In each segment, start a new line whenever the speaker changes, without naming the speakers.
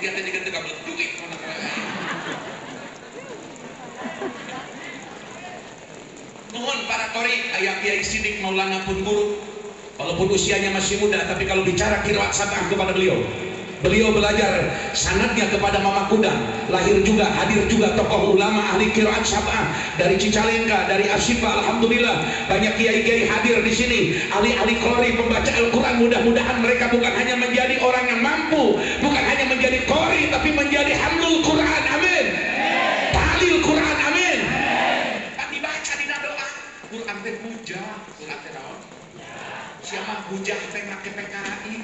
duit Nuhun para kori ayah kiai sidik maulana pun guru. Walaupun usianya masih muda tapi kalau bicara kiraat sabah kepada beliau. Beliau belajar sanatnya kepada Mama Kudang lahir juga hadir juga tokoh ulama ahli kiraat sabah dari Cicalengka dari Asyifa Alhamdulillah. Banyak kiai-kiai hadir di sini. Ahli-ahli kori pembaca Al-Quran mudah-mudahan mereka bukan teh naon siapa hujah teh make PKI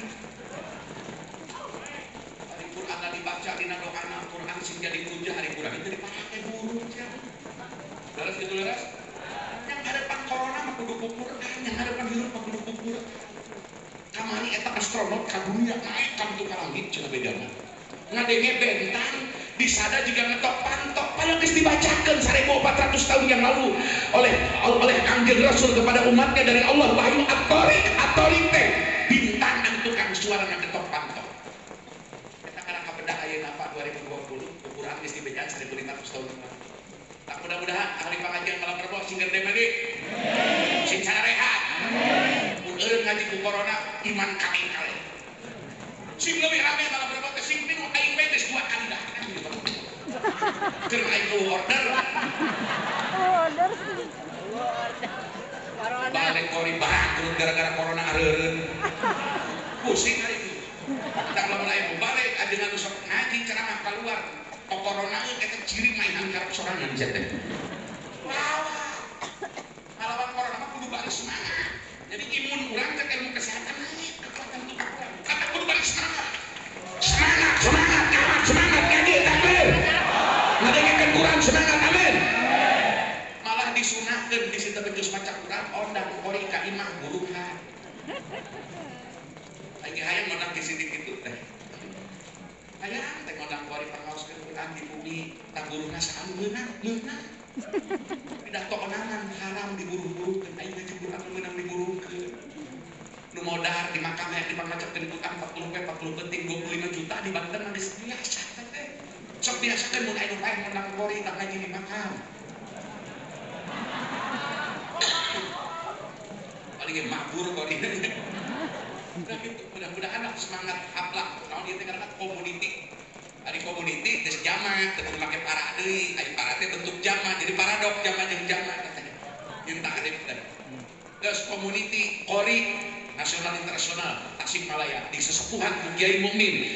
hari Quran dibaca di doa Quran sing jadi hujah hari Quran itu dipakai guru ya. Laras gitu laras yang hadapan corona mah kudu Quran yang hadapan hirup mah kudu Quran kamari eta astronot ka dunia naik ka langit cenah bedana ngadenge bentang disada juga ngetok pantok padahal geus dibacakeun 1400 tahun yang lalu oleh oleh anjing Rasul kepada umatnya dari Allah wahyu atorik teh bintang dan tukang suara ngetok pantok kita kana kapedah ayeuna Pak 2020 ukuran geus dibejaan 1500 tahun tak mudah-mudahan ahli pengajian malam rebo sing gede bagi sing cara rehat. Mun ngaji ku corona iman kami kali sing leuwih rame malam rebo teh sing geus dua kali dah keur Order. Balik kori bangkrut gara-gara corona areureun pusing hari itu. Tak lamun aing balik ajeungan nu sok ngaji ceramah keluar. Kok corona ieu eta ciri mainan karep sorangan sia teh lawan ngalawan corona mah kudu balik semangat. Jadi imun urang teh ilmu kesehatan naik kekuatan urang kata kudu balik semangat. Semangat semangat kawan semangat ngaji takbir. Ngadengekeun Quran semangat amin disunahkan di situ begitu maca Quran ondang kori ka imah buruhan. Lagi hayang mondang di sini gitu. Teh hayang teh mondang kori pangaoskeun Quran di bumi. Tak guruna saan leunang leunang tidak keonangan haram diburu-burukeun aing ngaji Quran leunang diburukeun nu modar di makam yang dipangacakeun Quran 40 pe 40 penting 25 juta di Banten geus biasa teh. Sok biasakeun mun aya nu paeh mondang kori tak ngaji di makam paling makmur kok ini Udah gitu, mudah-mudahan semangat hablak tahun ini karena community hari community terus jama. Terus pakai para deui ari para teh bentuk jama. Jadi paradok jama jeung jama katanya. Minta ada teh terus community kori nasional internasional Tasikmalaya. Di sesepuhan Kiai Mukmin